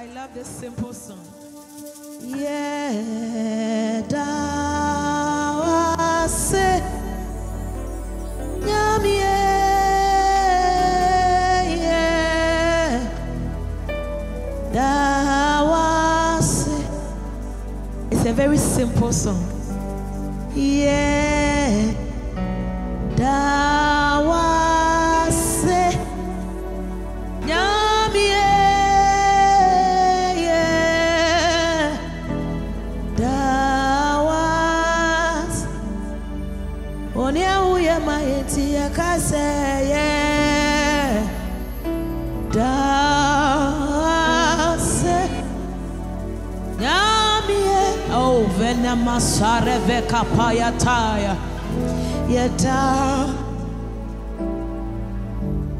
I love this simple song. Dawase It's a very simple song. Yeah vena masare veka payataya Yeta.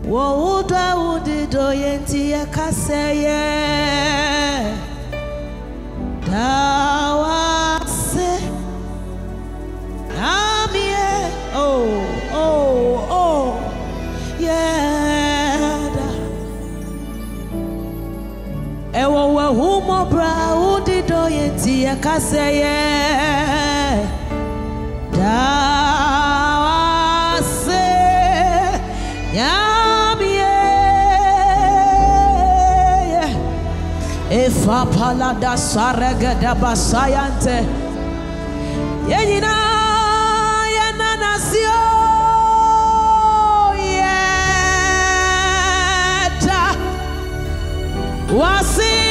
Wo udwa udido yenti yakaseye Dawase. Amie Oh oh oh. Yeah Ewo we humo bra udido yenti yakaseye Efa palada saragada basayante. Yenina yananasio Yeta. Wasi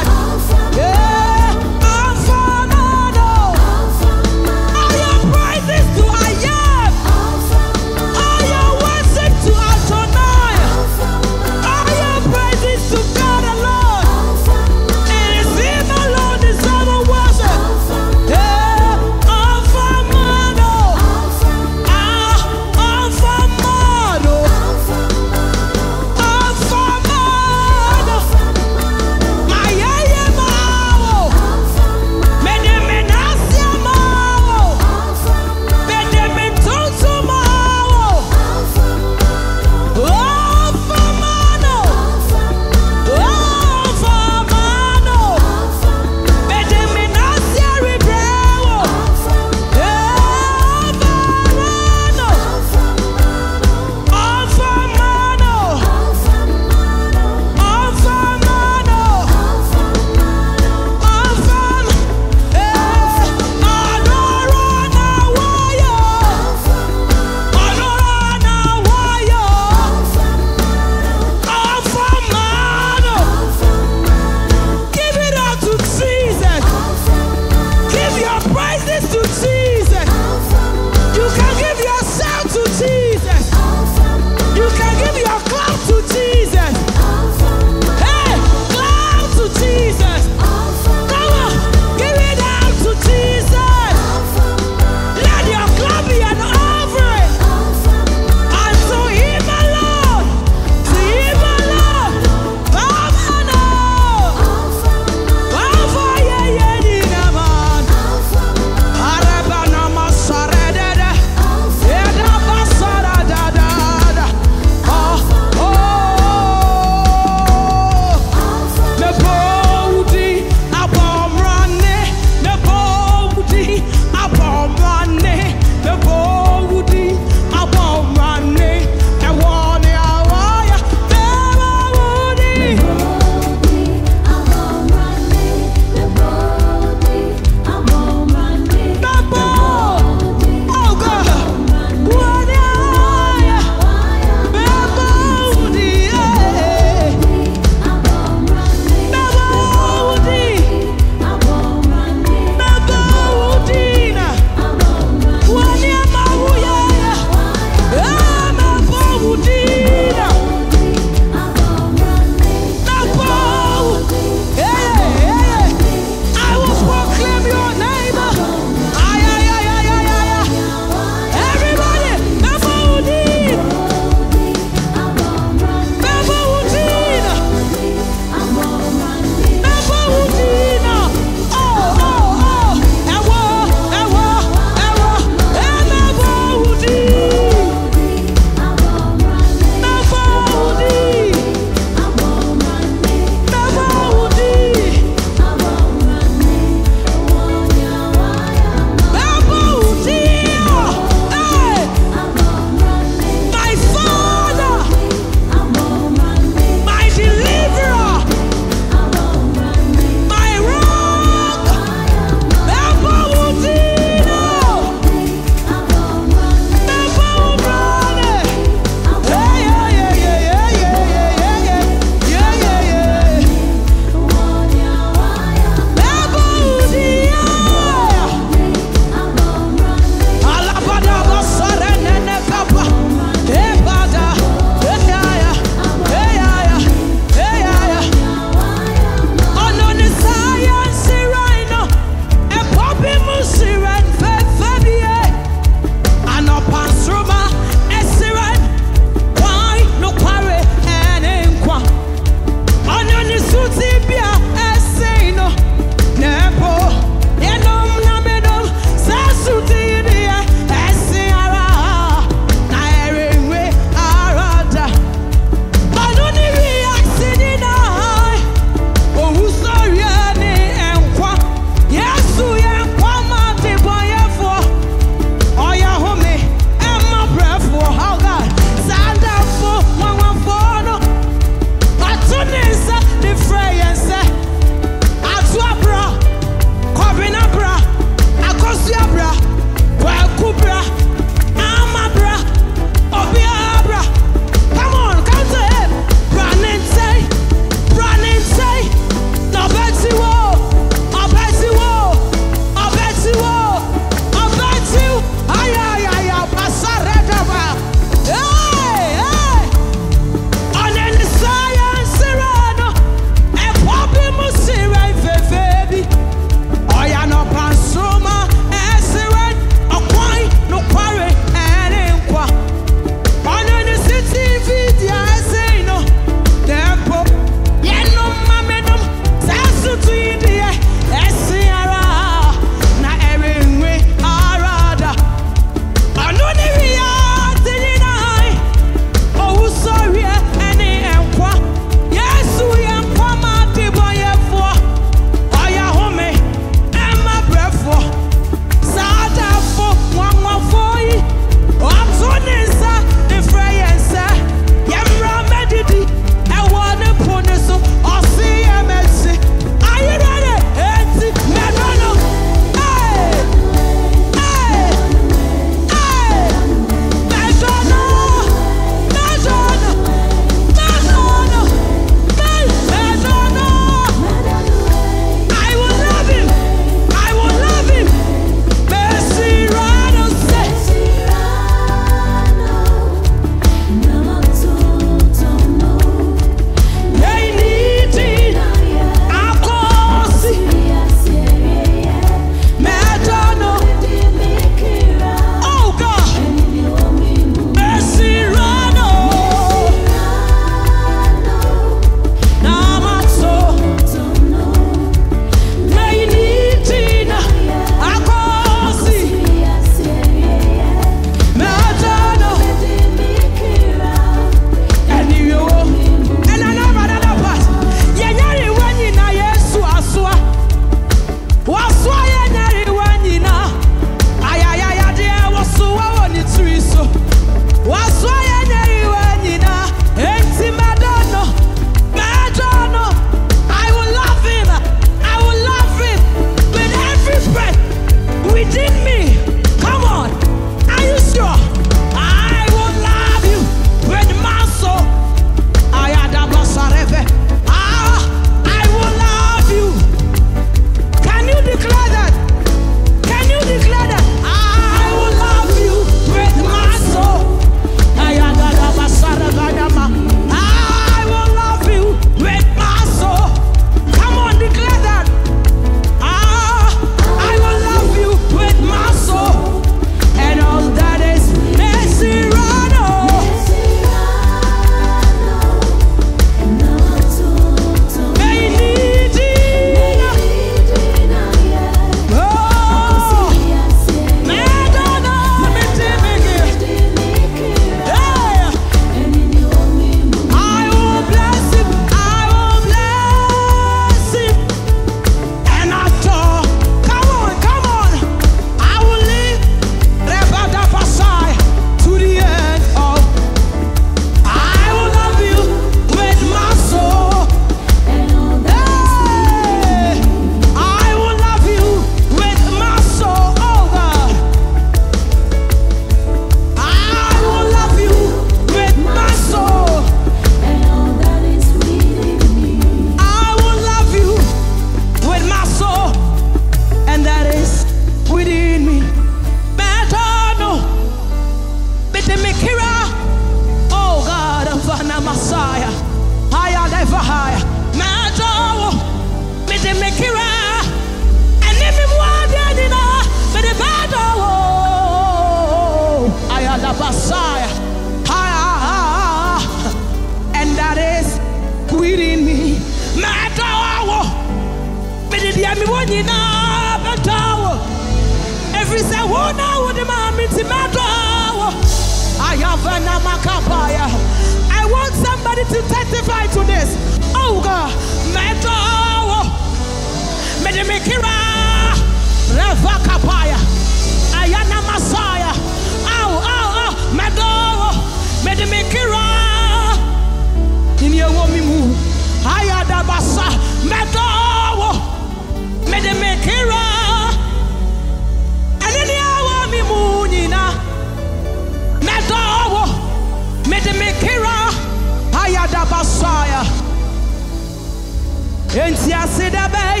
Enti asida bay.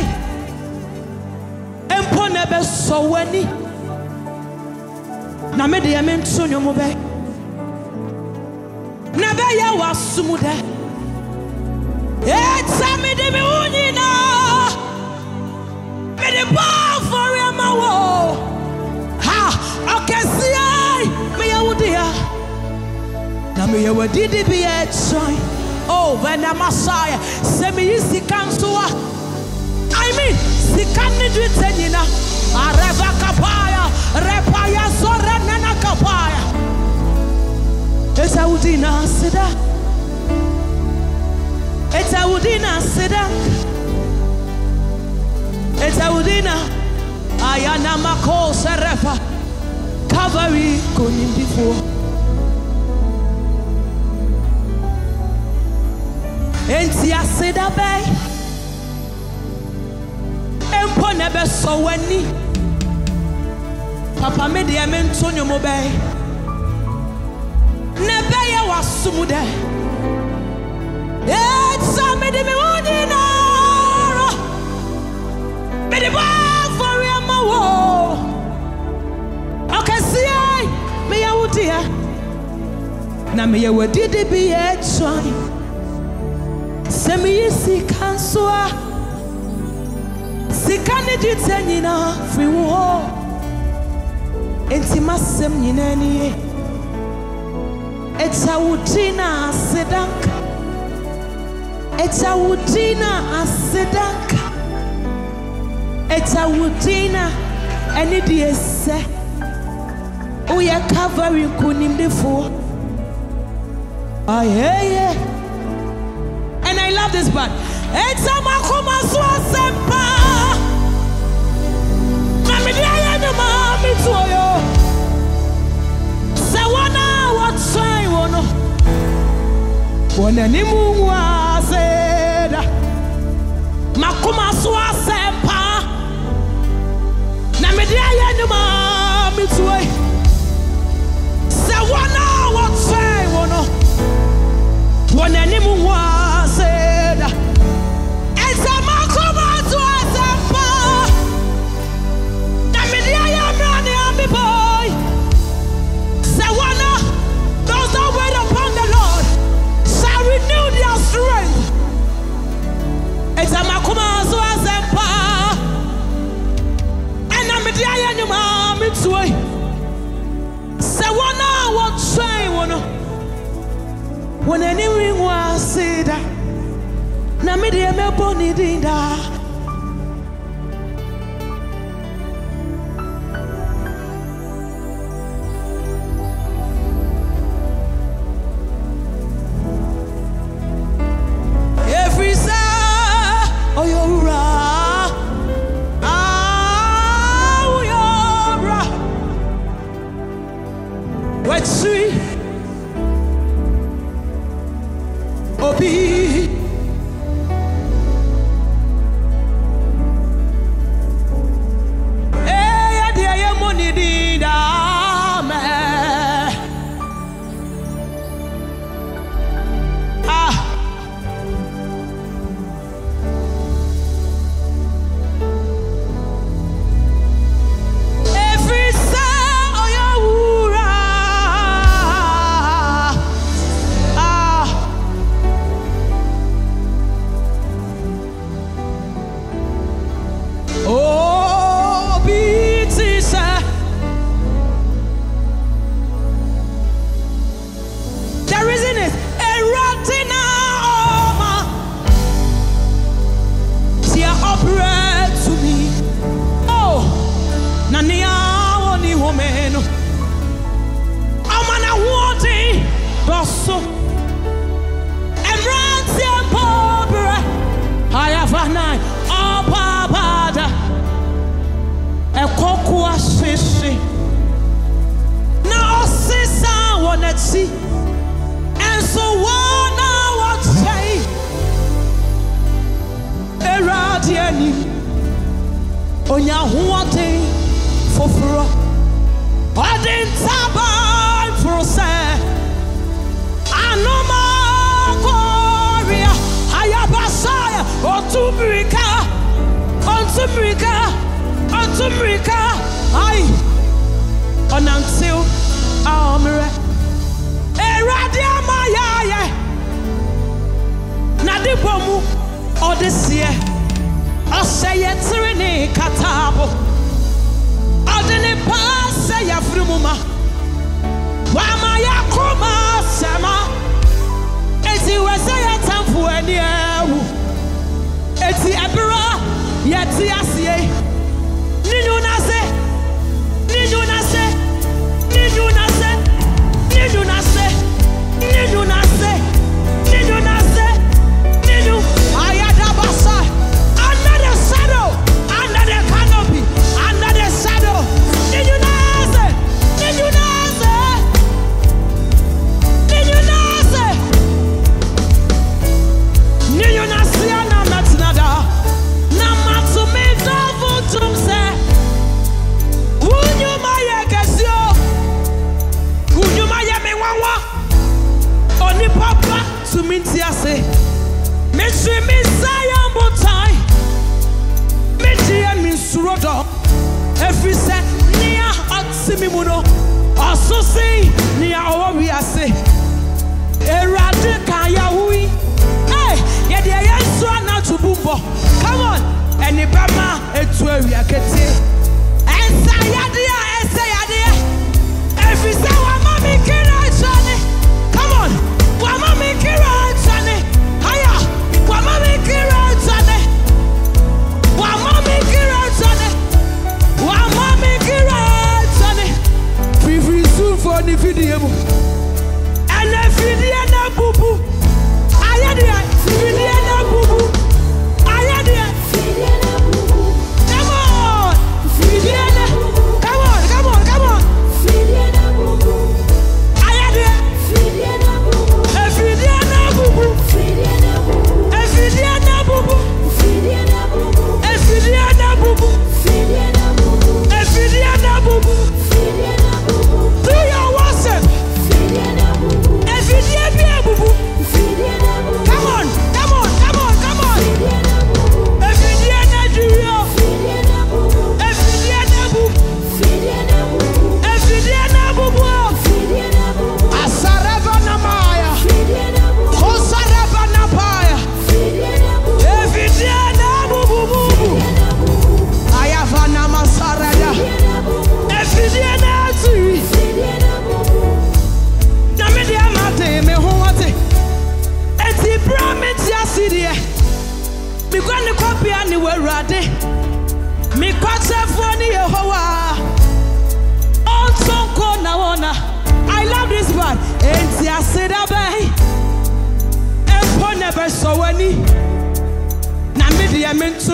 Empo na bɛsɔ w'ani na me deɛ mento nnwom bɛ. Na bɛyɛ w'asom dɛ. Ɛta mede me wo nyinaa mede bɔ afɔre ama wo. Ha! Ɔkɛseɛ! Meyɛ wo dea. Na meyɛ w'adidi bi yɛ kyɛn o bɛnɛ masaeɛ sɛ meyi sika nso I mean, sikani dwite nyina. Areva kapaya, repaya zore nana kapaya. Eta udina sida. Eta udina sida. Eta udina. Ayana mako serefa. Calvary enti ase dabe, bɛn? Mpo na ɛbɛsɔ w'ani. Papa mi di mi nto nyomo bɛn. Na ɛbɛyɛ w'asom dɛ. Etsa mi de mi wo ni mi de bɔ afɔri ama wo. Ɔkɛseɛ mi yɛ wo deɛ. Na mi yɛ wɔ didi bi yɛ tɔn. Sɛ meyi sika nso sika ne gye tɛ nyinaa wo enti masɛm nyinaa ni ye din na asedanka ɛta wo din na asedanka ɛta wo din na ɛne deɛ sɛ woyɛ calvary nkonimdefoɔ ayɛyɛ I love this part. Sɛ wɔn a wɔtɔn wɔn no, wɔn anim nwa ase da, makoma so asɛm paa, na mede ayɛ anim a metua yi. Sɛ wɔn a wɔtɔn wɔn no, wɔn anim nwa wɔn anim wu ase da na me deɛ mɛbɔ ne din nipa ba tumi nti ase. Mesiri mi nsa yɛ mbotan megye yɛ mi nsuro dɔ efiri sɛ nea ɔte mi mu no ɔso si nea ɔwɔ wi ase. Ewurade ka yahu yi ee yɛde ɛyɛ nso anato bu mbɔ come on. Ɛni bɛma etu ewia kete ɛnsa yadeɛ ɛsɛ yadeɛ efiri sɛ wama mi ke. ne fidie mu ɛnɛ fidie na bubu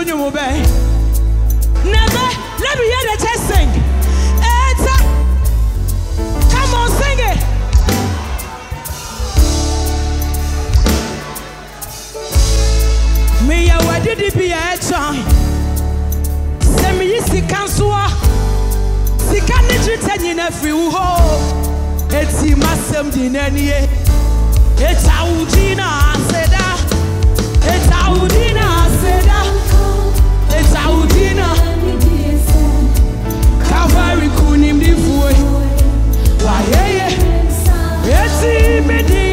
wunye mo bɛn let me hear the church sing. Ɛɛta come on sing it. Me ya meyɛ w'adidi bi yɛ ɛkyɛn sɛ meyi sika Si a sika ne gyiri tɛ nyina firi wo hɔ eti masɛm di n'anie ɛta wo di na aseda ɛta wo di na aseda. Calvary kunim di fuwe. Wa yeye. Yesi bedi.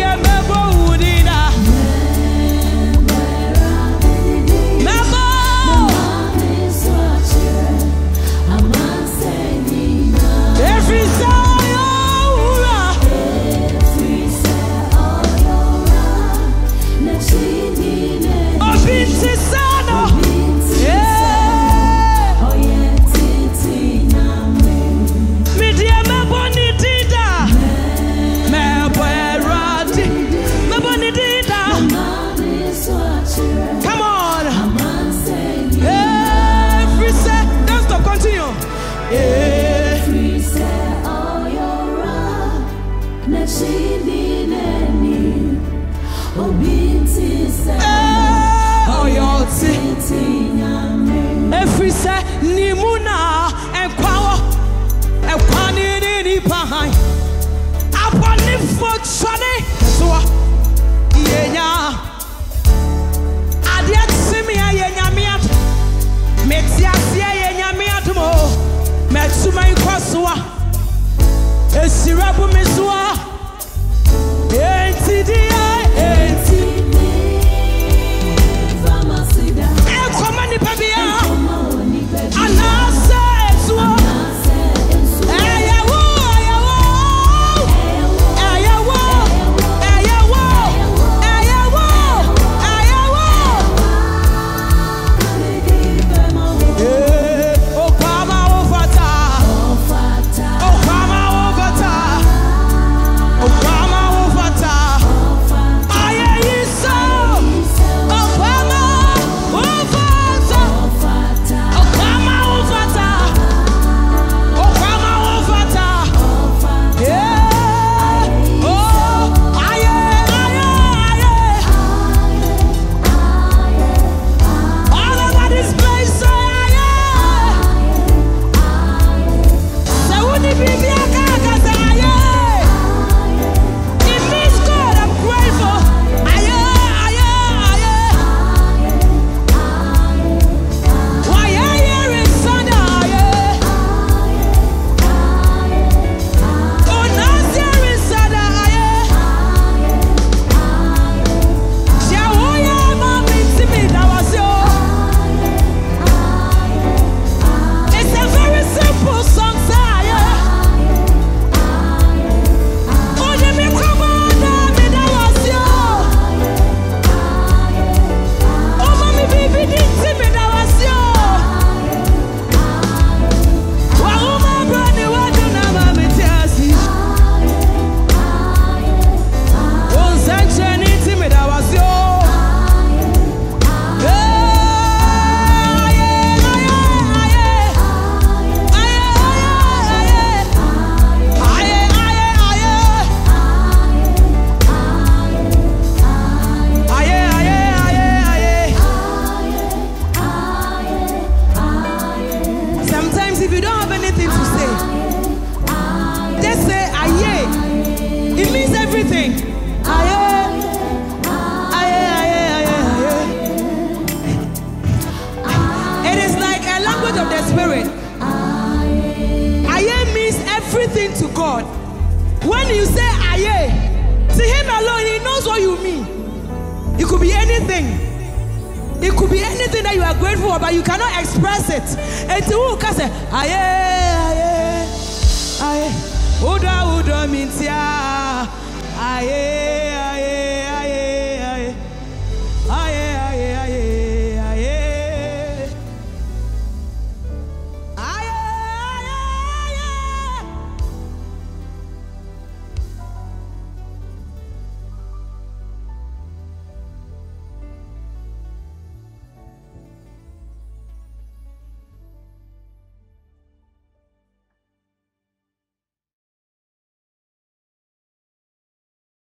wɔ but you cannot express it eti wo ka sɛ aye aye aye wodɔ wodɔ mi aye.